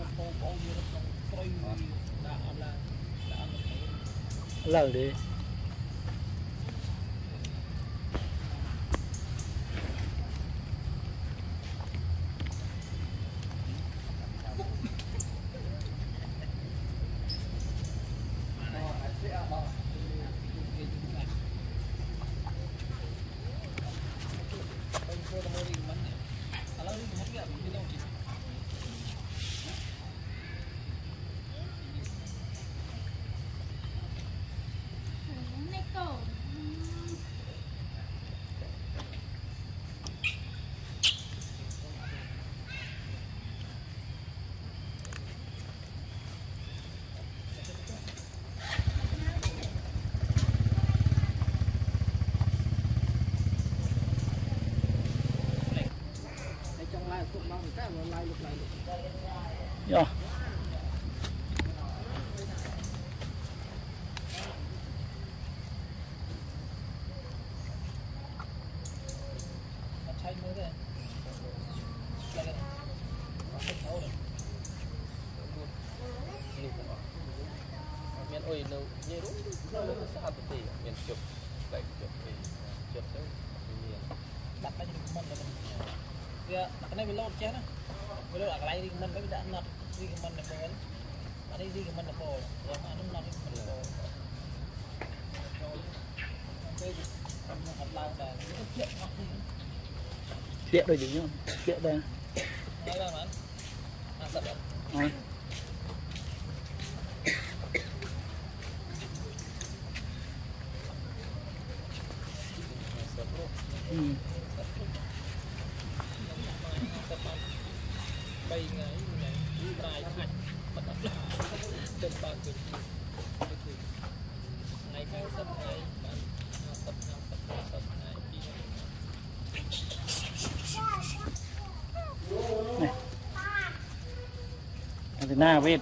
មានរ យោមានអុយនៅនិយាយរួមនៅសាអត់ទេមានជប់តែជប់ទេជប់ទៅមានដាក់តែមុនដល់ វាដាក់នេះវាលោតចេះណាវាលោតអាកន្លែងរីកមិនទៅវាដាក់ not recommend ដល់បងអានេះ recommend ដល់បងរបស់អានោះ not recommend ដល់បងពេលខ្ញុំអត់ឡើងដែរខ្ញុំភ្លាក់អស់ភ្លាក់ដូចយើងភ្លាក់ដែរហើយបានអាសាប់អត់ น้าเวท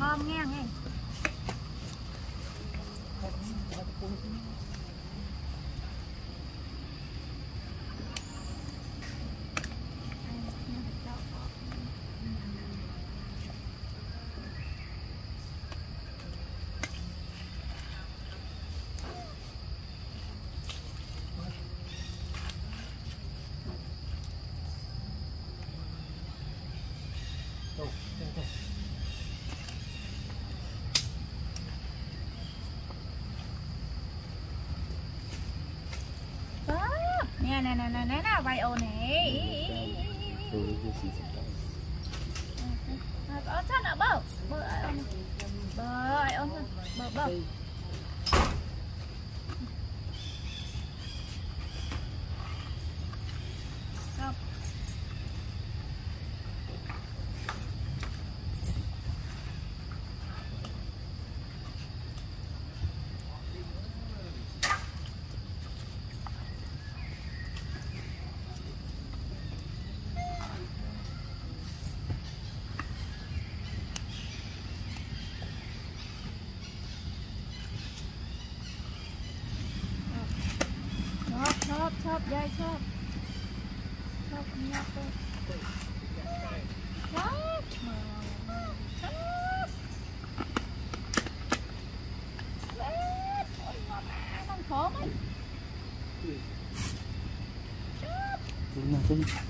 หอมแง่งไง nè nè nè nè nè vai ô nè ô chân ở bờ bờ ai ô bờ bơ ô อบยายชอบ ชอบเนี้ยก็ชอบมาชอบเล็ดโอ้ยมามันขอไหมชอบดูนะดูนะ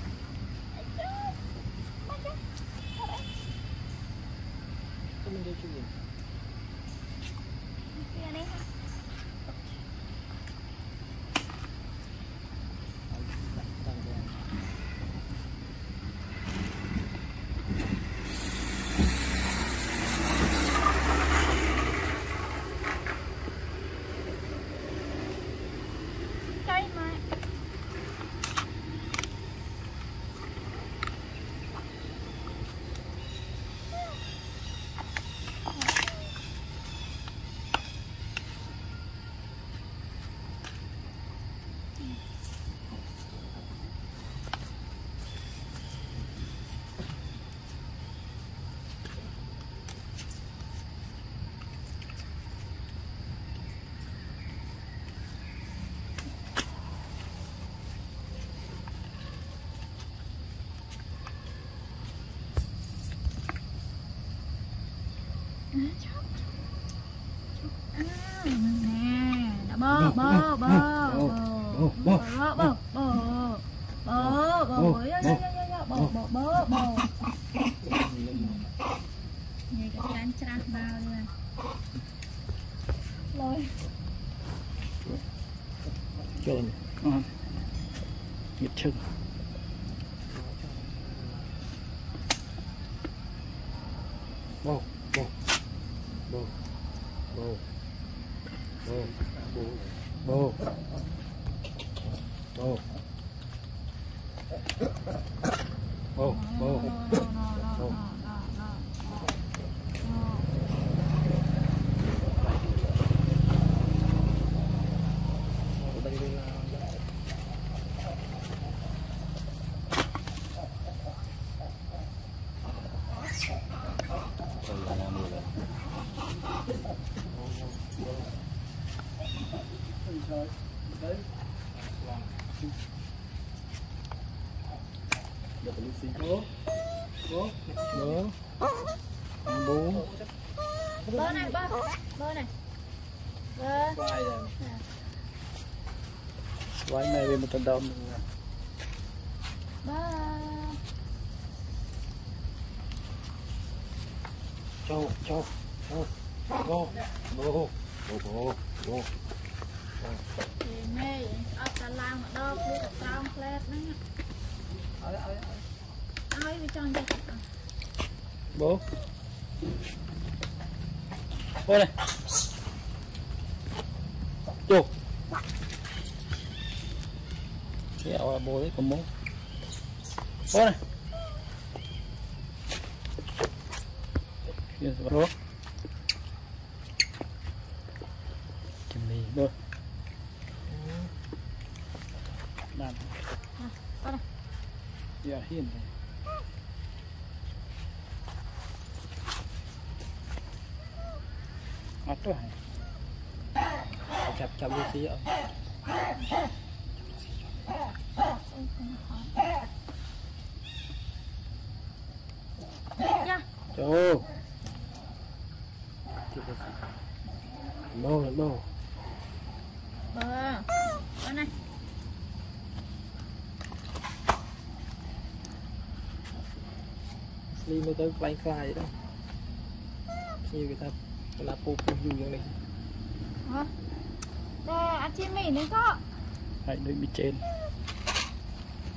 Come and get you in. Stay on it. Bò bò bò bò bò bò bò bò bò dạ, dạ, dạ, bơ bơ bơ bơ Nghe cái chán chán bao luôn Lôi Trồn. Ờ. Nhiệt chừng. Bồ, bơ này bơ. Bơ này. Bơ. Quay này đi một trận đông. Bơ. Châu châu châu go go go go go គេមេអត់តែឡើងម្ដងគឺតែត្រង់ផ្លែតហ្នឹងឲ្យឲ្យឲ្យវាចង់យកបោ Bố này. Chụp. Kẹo là bố đấy còn bố. Bố này. Yes, bố. Chìm đi bố. Làm. bố này. Dạ, hiền này. Mati lah. Cap cap bersih. Jauh. Mau nggak Đi mới tới bay khai đó. Nhiều người ta សម្រាប់ពូពូយូរយ៉ាងនេះហ៎តែអាជីមីនេះក៏ហើយដូចមីចេន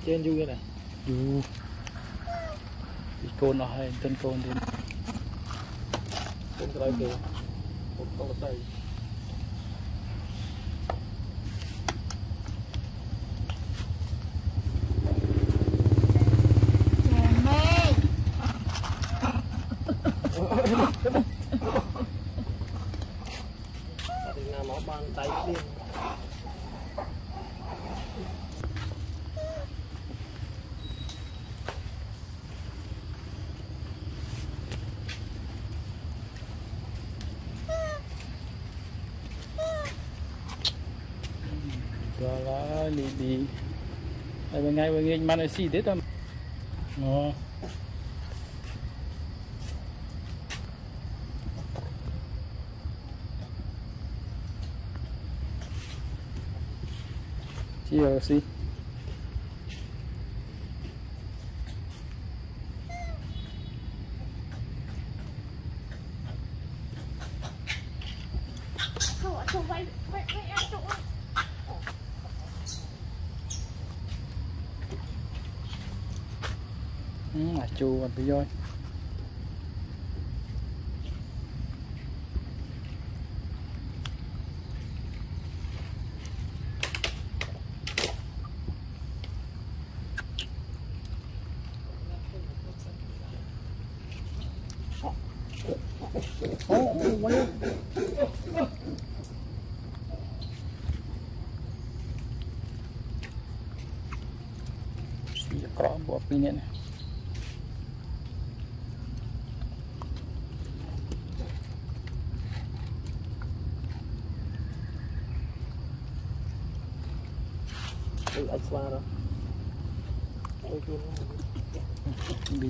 ចេនយូរណាយូរពីកូនអស់ហើយមិនទាន់កូនទៀតកូនក្រោយគេកូនកូនទៅ đó đi đi đây bên ngay bên ngay mà nó xì đấy thôi nó chỉ là xì Wait, wait, wait, I don't want ngã chu và bây giờ Oh, oh, oh, oh. Sejak kerap buat pinjat ni. qua đâu đi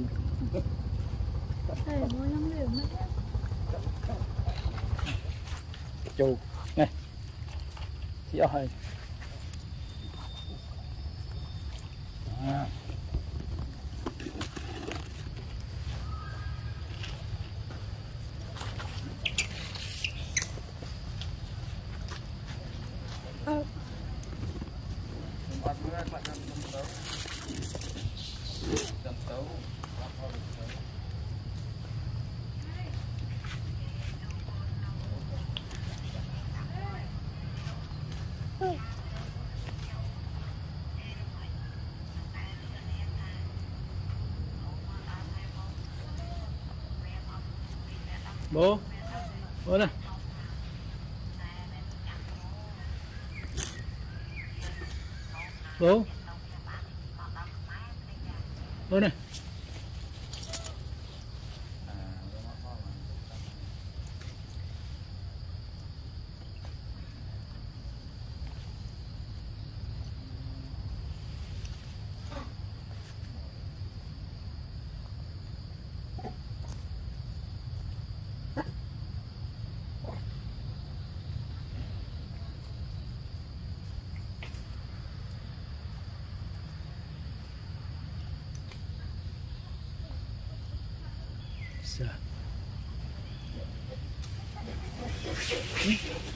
Thầy mua lắm liều mất á Chù Này Chị ơi. À. bố. Bố này bố. Bố này Dạ. Bro.